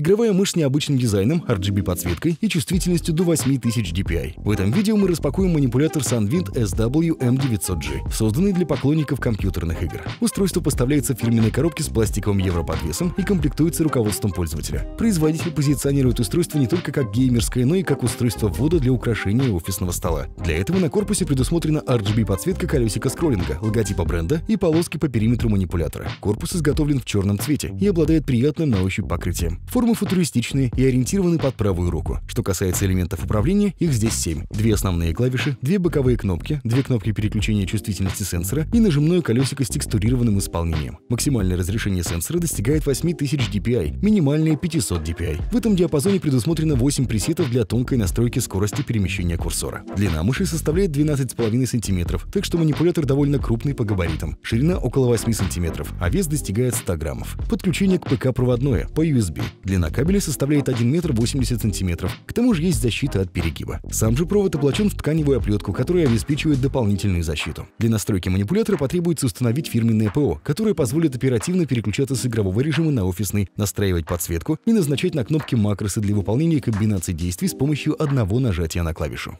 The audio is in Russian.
Игровая мышь с необычным дизайном, RGB-подсветкой и чувствительностью до 8000 dpi. В этом видео мы распакуем манипулятор Sunwind SW-M900G, созданный для поклонников компьютерных игр. Устройство поставляется в фирменной коробке с пластиковым европодвесом и комплектуется руководством пользователя. Производитель позиционирует устройство не только как геймерское, но и как устройство ввода для украшения офисного стола. Для этого на корпусе предусмотрена RGB-подсветка колесика скроллинга, логотипа бренда и полоски по периметру манипулятора. Корпус изготовлен в черном цвете и обладает приятным на ощупь покрытием. Формы футуристичные и ориентированы под правую руку. Что касается элементов управления, их здесь 7. Две основные клавиши, две боковые кнопки, две кнопки переключения чувствительности сенсора и нажимное колесико с текстурированным исполнением. Максимальное разрешение сенсора достигает 8000 dpi, минимальное 500 dpi. В этом диапазоне предусмотрено 8 пресетов для тонкой настройки скорости перемещения курсора. Длина мыши составляет 12,5 см, так что манипулятор довольно крупный по габаритам. Ширина около 8 см, а вес достигает 100 граммов. Подключение к ПК проводное, по USB. Длина кабеля составляет 1 метр 80 сантиметров. К тому же есть защита от перегиба. Сам же провод облачен в тканевую оплетку, которая обеспечивает дополнительную защиту. Для настройки манипулятора потребуется установить фирменное ПО, которое позволит оперативно переключаться с игрового режима на офисный, настраивать подсветку и назначать на кнопки макросы для выполнения комбинаций действий с помощью одного нажатия на клавишу.